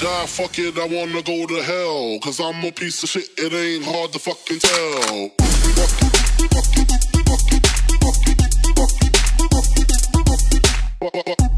die, fuck it, I wanna go to hell. Cause I'm a piece of shit, it ain't hard to fucking tell. Fuck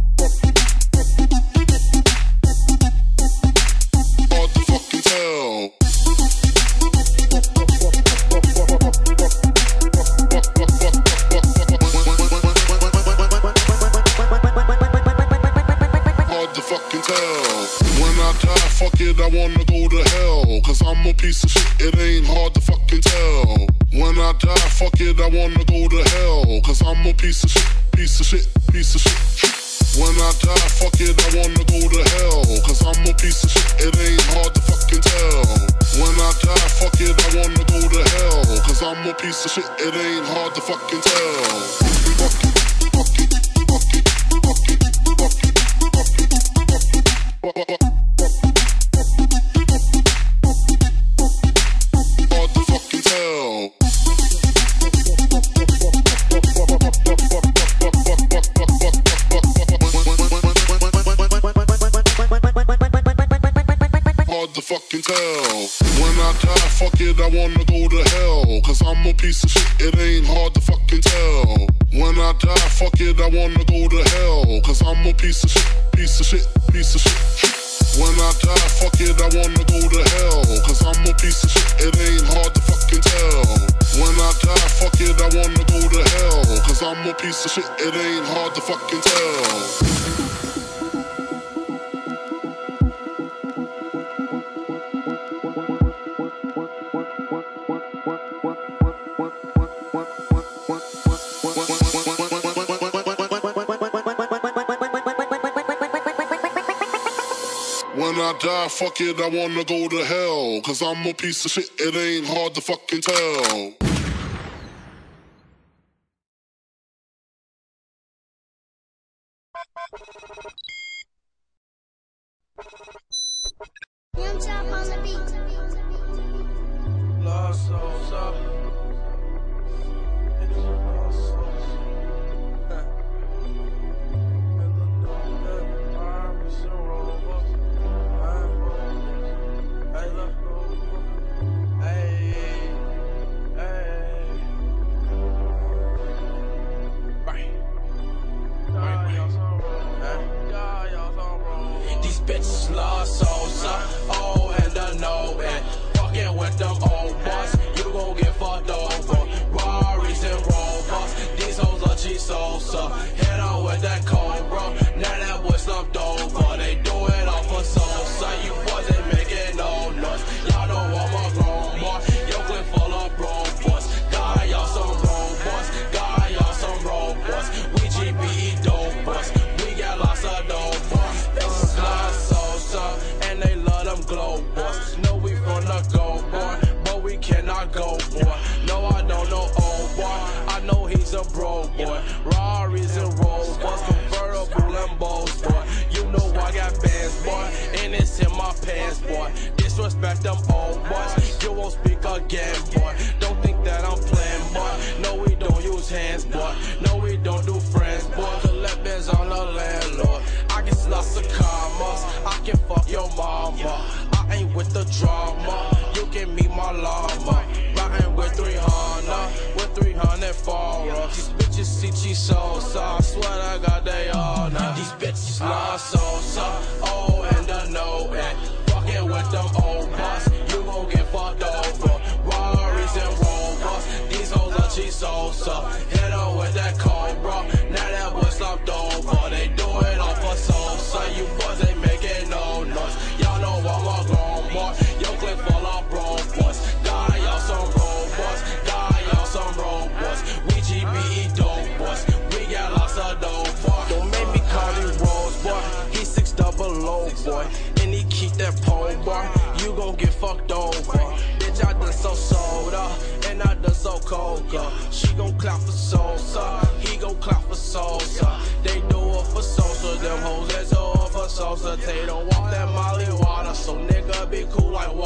I'm a piece of shit, it ain't hard to fucking tell. When I die, fuck it, I wanna go to hell. Cause I'm a piece of shit, piece of shit, piece of shit. When I die, fuck it, I wanna go to hell. Cause I'm a piece of shit, it ain't hard to fucking tell. When I die, fuck it, I wanna go to hell. Cause I'm a piece of shit, it ain't hard to fucking tell. Fuck it, I wanna go to hell. Cause I'm a piece of shit, it ain't hard to fucking tell. When I die, fuck it, I wanna go to hell. Cause I'm a piece of shit, piece of shit, piece of shit. When I die, fuck it, I wanna go to hell. Cause I'm a piece of shit, it ain't hard to fucking tell. When I die, fuck it, I wanna go to hell. Cause I'm a piece of shit, it ain't hard to fucking tell. When I die, fuck it, I wanna go to hell. Cause I'm a piece of shit, it ain't hard to fucking tell. Young Chop on the beat. Lost souls up. Up, oh and I know it. Fucking with them old boys, you gon' get fucked over. Rarries and Rovers, these hoes are cheap souls up. Hit on with that Cobra, glow boys. Know we the go boy, but we cannot go boy. No, I don't know old boy, I know he's a bro boy. Rarries and Rolls boys, convertible and Lambos boy. You know I got bands boy, and it's in my pants boy. Disrespect them old boys, you won't speak again boy. With the drama. You can meet my llama. Riding with 300, with 300 for us. These bitches see cheese Sosa. I swear to God they all know. These bitches love Sosa. Oh, and I know it. Fucking with them old boss. You gon' get fucked over. Rarries and Rovers. These hoes are cheese Sosa. Hit her with that Cobra. That pole boy. Uh, you gon' get fucked over. Bitch, I done so soda. And I done so coca. She gon' clap for Sosa. He gon' clap for Sosa. They do it for Sosa. Them hoes that do it for Sosa. They don't want that Molly water. So nigga be cool like water.